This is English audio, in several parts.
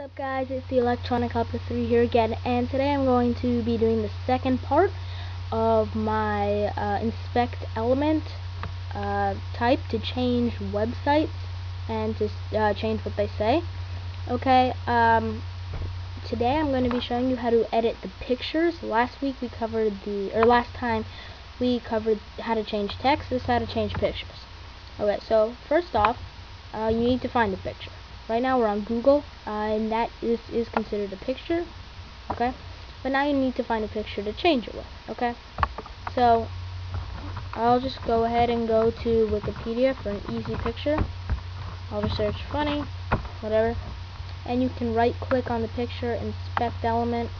up guys, it's the Electronic Helper 3 here again, and today I'm going to be doing the second part of my uh, inspect element uh, type to change websites and to uh, change what they say. Okay, um, today I'm going to be showing you how to edit the pictures. Last week we covered the, or last time we covered how to change text, this is how to change pictures. Okay, so first off, uh, you need to find a picture. Right now we're on Google, uh, and that is, is considered a picture, okay? But now you need to find a picture to change it with, okay? So, I'll just go ahead and go to Wikipedia for an easy picture. I'll just search funny, whatever. And you can right click on the picture, inspect element,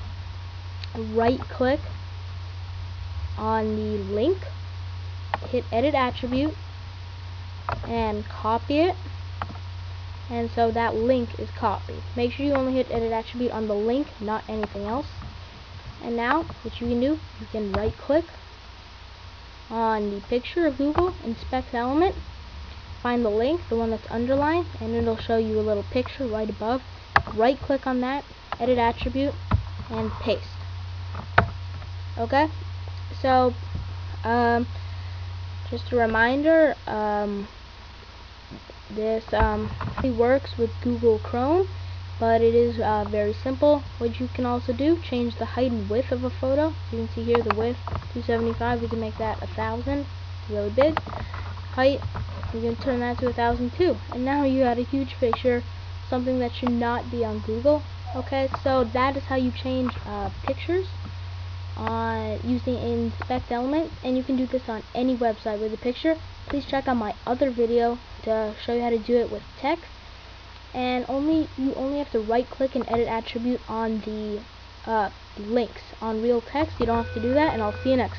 right click on the link, hit edit attribute, and copy it and so that link is copied. Make sure you only hit edit attribute on the link, not anything else. And now, what you can do, you can right click on the picture of Google, inspect element, find the link, the one that's underlined, and it'll show you a little picture right above. Right click on that, edit attribute, and paste. Okay? So, um, just a reminder, um, this um, works with Google Chrome, but it is uh, very simple. What you can also do, change the height and width of a photo. You can see here the width, 275. We can make that a 1,000, really big. Height, you can turn that to a 1,000 too. And now you got a huge picture, something that should not be on Google. Okay, so that is how you change uh, pictures on using inspect element and you can do this on any website with a picture please check out my other video to show you how to do it with text. And only you only have to right click and edit attribute on the uh, links. On real text you don't have to do that and I'll see you next